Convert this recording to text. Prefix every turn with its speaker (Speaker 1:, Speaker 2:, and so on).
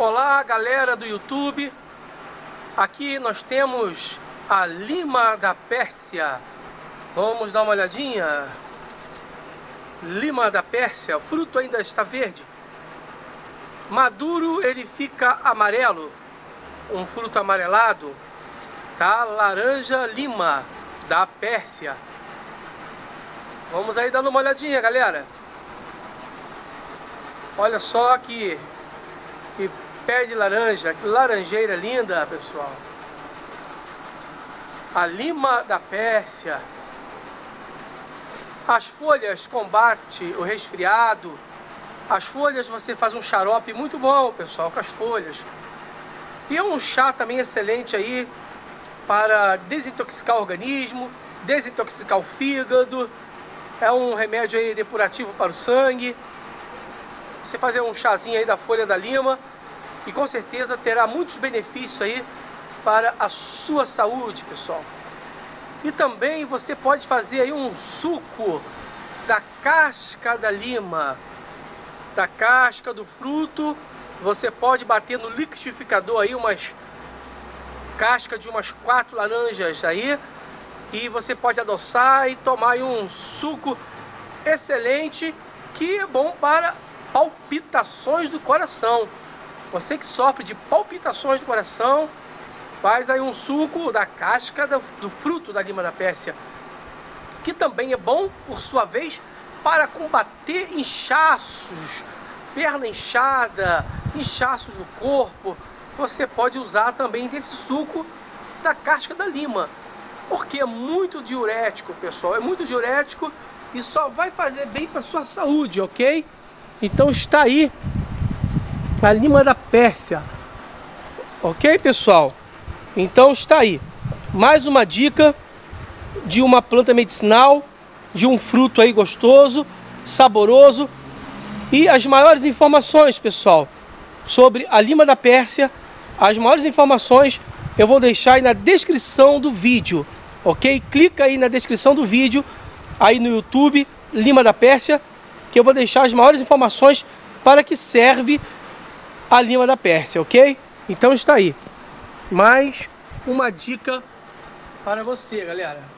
Speaker 1: Olá galera do YouTube, aqui nós temos a lima da Pérsia, vamos dar uma olhadinha, lima da Pérsia, o fruto ainda está verde, maduro ele fica amarelo, um fruto amarelado, tá? Laranja lima da Pérsia, vamos aí dando uma olhadinha galera, olha só que, que pé de laranja, que laranjeira linda, pessoal. A lima da Pérsia. As folhas combate o resfriado. As folhas você faz um xarope muito bom, pessoal, com as folhas. E é um chá também excelente aí para desintoxicar o organismo, desintoxicar o fígado. É um remédio aí depurativo para o sangue. Você fazer um chazinho aí da folha da lima e com certeza terá muitos benefícios aí para a sua saúde, pessoal. E também você pode fazer aí um suco da casca da lima, da casca do fruto. Você pode bater no liquidificador aí umas casca de umas quatro laranjas aí e você pode adoçar e tomar aí um suco excelente que é bom para palpitações do coração. Você que sofre de palpitações do coração, faz aí um suco da casca do, fruto da lima da Pérsia, que também é bom, por sua vez, para combater inchaços, perna inchada, inchaços no corpo. Você pode usar também desse suco da casca da lima, porque é muito diurético, pessoal, é muito diurético e só vai fazer bem para sua saúde, ok? Então está aí a lima da Pérsia. Ok, pessoal? Então está aí. Mais uma dica de uma planta medicinal, de um fruto aí gostoso, saboroso. E as maiores informações, pessoal, sobre a lima da Pérsia, as maiores informações eu vou deixar aí na descrição do vídeo, ok? Clica aí na descrição do vídeo, aí no YouTube, Lima da Pérsia, que eu vou deixar as maiores informações para que serve a lima da Pérsia, ok? Então está aí. Mais uma dica para você, galera.